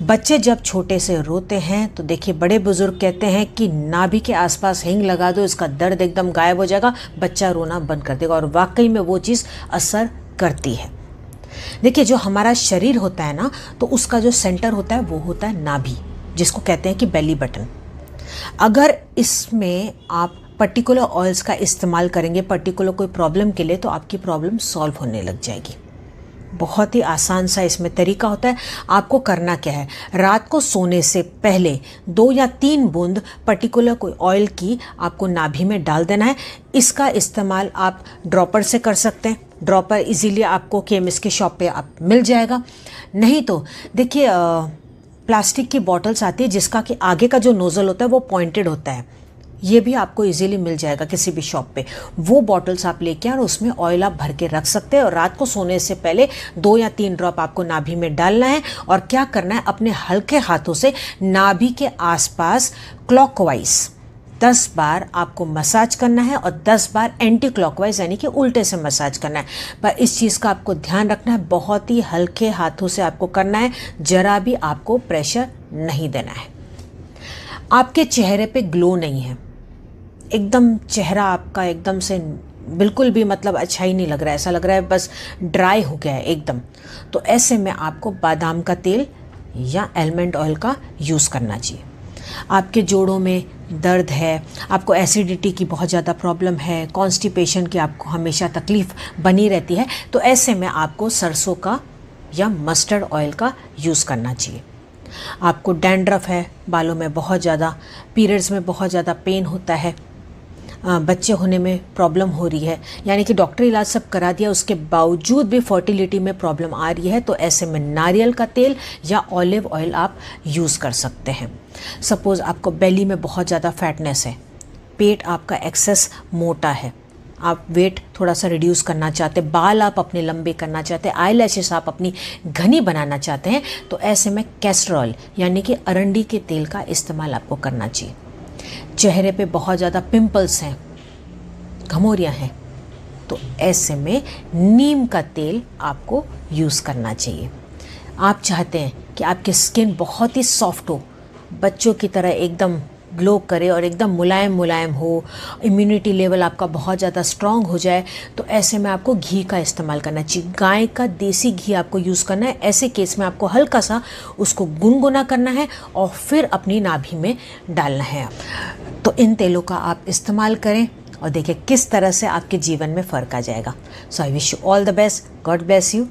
बच्चे जब छोटे से रोते हैं तो देखिए बड़े बुज़ुर्ग कहते हैं कि नाभि के आसपास हिंग लगा दो, इसका दर्द एकदम गायब हो जाएगा, बच्चा रोना बंद कर देगा। और वाकई में वो चीज़ असर करती है। देखिए, जो हमारा शरीर होता है ना तो उसका जो सेंटर होता है, वो होता है नाभि, जिसको कहते हैं कि बेली बटन अगर इसमें आप पर्टिकुलर ऑयल्स का इस्तेमाल करेंगे पर्टिकुलर कोई प्रॉब्लम के लिए तो आपकी प्रॉब्लम सॉल्व होने लग जाएगी। बहुत ही आसान सा इसमें तरीका होता है। आपको करना क्या है? रात को सोने से पहले दो या तीन बूंद पर्टिकुलर कोई ऑयल की आपको नाभि में डाल देना है। इसका इस्तेमाल आप ड्रॉपर से कर सकते हैं। ड्रॉपर इजीली आपको केमिस्ट के शॉप पे आप मिल जाएगा। नहीं तो देखिए प्लास्टिक की बॉटल्स आती है जिसका कि आगे का जो नोज़ल होता है वो पॉइंटेड होता है। ये भी आपको इजीली मिल जाएगा किसी भी शॉप पे। वो बॉटल्स आप लेके और उसमें ऑयल आप भर के रख सकते हैं और रात को सोने से पहले दो या तीन ड्रॉप आपको नाभि में डालना है और क्या करना है, अपने हल्के हाथों से नाभि के आसपास क्लॉकवाइज दस बार आपको मसाज करना है और दस बार एंटी क्लॉकवाइज यानी कि उल्टे से मसाज करना है। पर इस चीज़ का आपको ध्यान रखना है, बहुत ही हल्के हाथों से आपको करना है, जरा भी आपको प्रेशर नहीं देना है। आपके चेहरे पे ग्लो नहीं है। एकदम चेहरा आपका एकदम से बिल्कुल भी मतलब अच्छा ही नहीं लग रहा है, ऐसा लग रहा है बस ड्राई हो गया है एकदम। तो ऐसे में आपको बादाम का तेल या एलमेंट ऑयल का यूज़ करना चाहिए। आपके जोड़ों में दर्द है, आपको एसिडिटी की बहुत ज़्यादा प्रॉब्लम है कॉन्स्टिपेशन की आपको हमेशा तकलीफ़ बनी रहती है तो ऐसे में आपको सरसों का या मस्टर्ड ऑयल का यूज़ करना चाहिए। आपको डैंड्रफ है, बालों में बहुत ज़्यादा पीरियड्स में बहुत ज़्यादा पेन होता है बच्चे होने में प्रॉब्लम हो रही है। यानी कि डॉक्टर इलाज सब करा दिया, उसके बावजूद भी फर्टिलिटी में प्रॉब्लम आ रही है तो ऐसे में नारियल का तेल या ऑलिव ऑयल आप यूज़ कर सकते हैं। सपोज़ आपको बेली में बहुत ज़्यादा फैटनेस है, पेट आपका एक्सेस मोटा है, आप वेट थोड़ा सा रिड्यूस करना चाहते, बाल आप अपने लंबे करना चाहते हैं आई लैशेस आप अपनी घनी बनाना चाहते हैं तो ऐसे में कैस्ट्रॉल यानी कि अरंडी के तेल का इस्तेमाल आपको करना चाहिए। चेहरे पे बहुत ज़्यादा पिंपल्स हैं, घमोरियाँ हैं तो ऐसे में नीम का तेल आपको यूज़ करना चाहिए। आप चाहते हैं कि आपकी स्किन बहुत ही सॉफ्ट हो, बच्चों की तरह एकदम ग्लो करे और एकदम मुलायम मुलायम हो इम्यूनिटी लेवल आपका बहुत ज़्यादा स्ट्रांग हो जाए तो ऐसे में आपको घी का इस्तेमाल करना चाहिए। गाय का देसी घी आपको यूज़ करना है, ऐसे केस में आपको हल्का सा उसको गुनगुना करना है और फिर अपनी नाभि में डालना है। तो इन तेलों का आप इस्तेमाल करें और देखिए किस तरह से आपके जीवन में फ़र्क आ जाएगा। So I wish you all the best God bless you